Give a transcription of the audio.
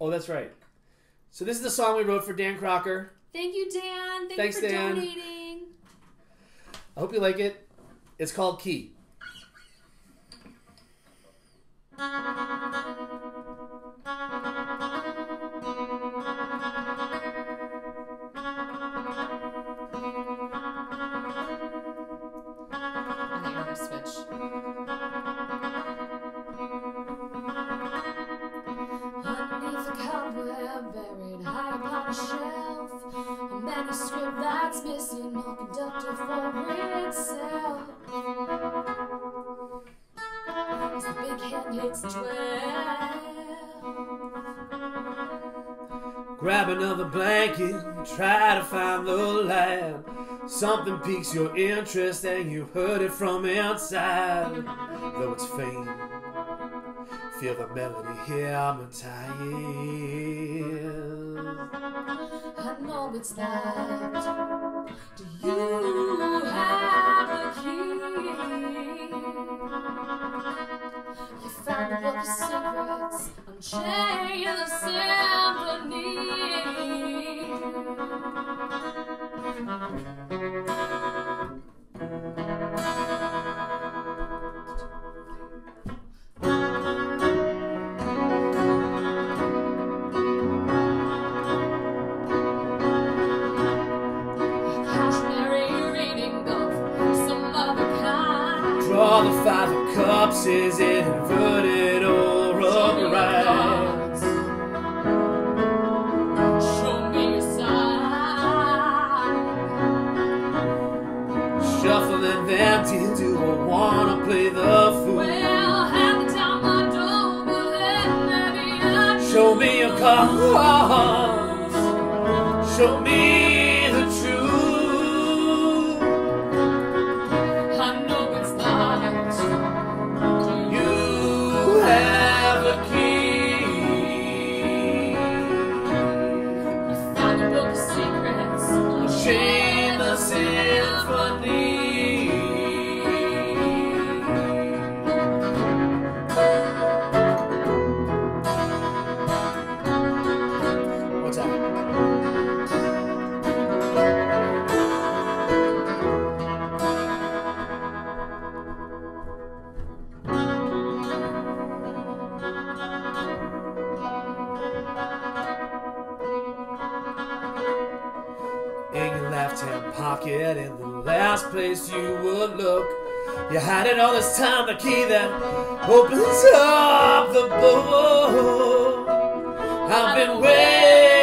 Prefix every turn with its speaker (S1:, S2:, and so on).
S1: Oh, that's right. So this is the song we wrote for Dan Crocker.
S2: Thank you, Dan. Thank
S1: Thanks,
S2: you for
S1: Dan.
S2: donating.
S1: I hope you like it. It's called Key.
S3: buried high upon a shelf, a manuscript that's missing, no conductor for itself. As the big hand hits twelve.
S1: Grab another blanket, try to find the light. Something piques your interest and you heard it from inside. Though it's faint, feel the melody hypnotize.
S3: I know it's that. Do you have a key? You found a book of secrets, unchained the of
S1: cups, is it inverted or upright?
S3: Show me your side.
S1: Shuffling empty, do I wanna play the fool?
S3: Well, hand down my door, but then maybe I
S1: Show me your cards. Show me left hand pocket in the last place you would look. You had it all this time, the key that opens up the book. I've been waiting